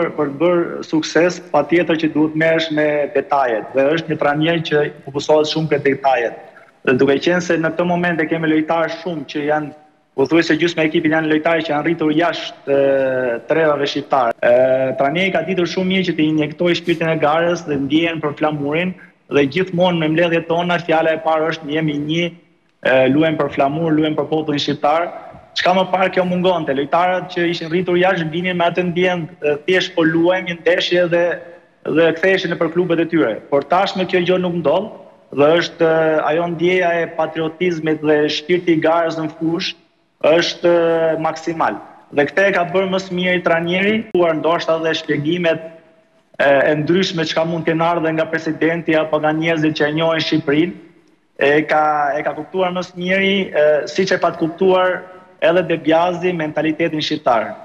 Për të bërë sukses, patjetër që duhet të merresh me detajet dhe është një trajner që fokusohet shumë te detajet. Dhe duke qenë se në këtë moment e kemi lojtarë shumë që janë pothuajse gjysmë e ekipit janë lojtarë që janë rritur jashtë trevave shqiptare. Trajneri ka ditur shumë mirë që të injektojë shpirtin e garës dhe ndjejën për flamurin dhe gjithmonë në mbledhjet tona fjala e parë është jemi një Luajmë për flamur, luajmë për popullin shqiptar. Çka më parë kjo mungonte. Lojtarët që ishin rritur jashtë vinin me atë ndjenjë, thjesht po luajmë një ndeshje dhe dhe ktheheshin nëpër klubet e tyre. Por tashmë kjo gjë nuk ndodh dhe është ajo ndjeja e patriotizmit dhe shpirti i garës në fushë është maksimal. Dhe këtë e ka bërë më së miri trajneri, duar ndoshta dhe shpjegimet e ndryshme çka mund të kenë ardhur nga presidenti apo nga njerëzit që e njohin Shqipërinë. E ka e ka kuptuar më së miri, siç e pat kuptuar edhe De Biazi mentalitetin shqiptar.